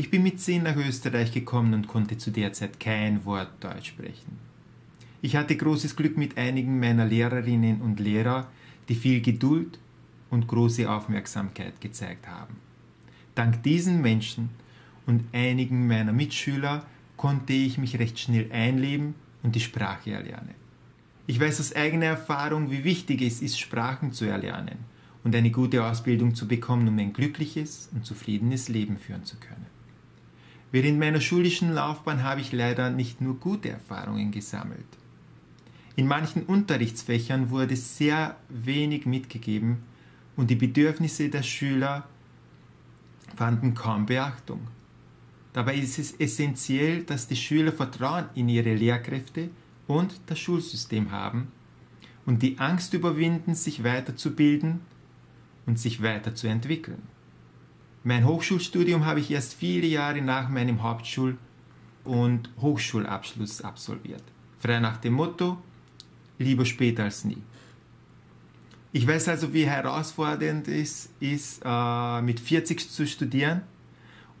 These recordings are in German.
Ich bin mit zehn nach Österreich gekommen und konnte zu der Zeit kein Wort Deutsch sprechen. Ich hatte großes Glück mit einigen meiner Lehrerinnen und Lehrer, die viel Geduld und große Aufmerksamkeit gezeigt haben. Dank diesen Menschen und einigen meiner Mitschüler konnte ich mich recht schnell einleben und die Sprache erlernen. Ich weiß aus eigener Erfahrung, wie wichtig es ist, Sprachen zu erlernen und eine gute Ausbildung zu bekommen, um ein glückliches und zufriedenes Leben führen zu können. Während meiner schulischen Laufbahn habe ich leider nicht nur gute Erfahrungen gesammelt. In manchen Unterrichtsfächern wurde sehr wenig mitgegeben und die Bedürfnisse der Schüler fanden kaum Beachtung. Dabei ist es essentiell, dass die Schüler Vertrauen in ihre Lehrkräfte und das Schulsystem haben und die Angst überwinden, sich weiterzubilden und sich weiterzuentwickeln. Mein Hochschulstudium habe ich erst viele Jahre nach meinem Hauptschul- und Hochschulabschluss absolviert. Frei nach dem Motto, lieber später als nie. Ich weiß also, wie herausfordernd es ist, äh, mit 40 zu studieren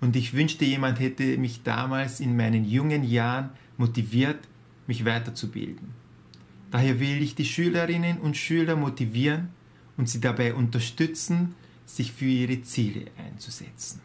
und ich wünschte, jemand hätte mich damals in meinen jungen Jahren motiviert, mich weiterzubilden. Daher will ich die Schülerinnen und Schüler motivieren und sie dabei unterstützen, sich für ihre Ziele einzusetzen.